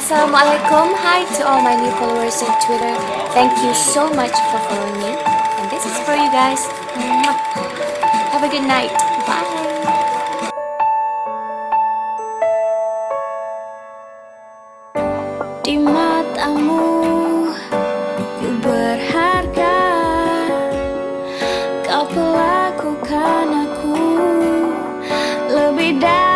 Assalamualaikum. Hi to all my new followers on Twitter. Thank you so much for following me. And this is for you guys. Have a good night. Bye. Di matamu ku berharga Kau aku lebih dari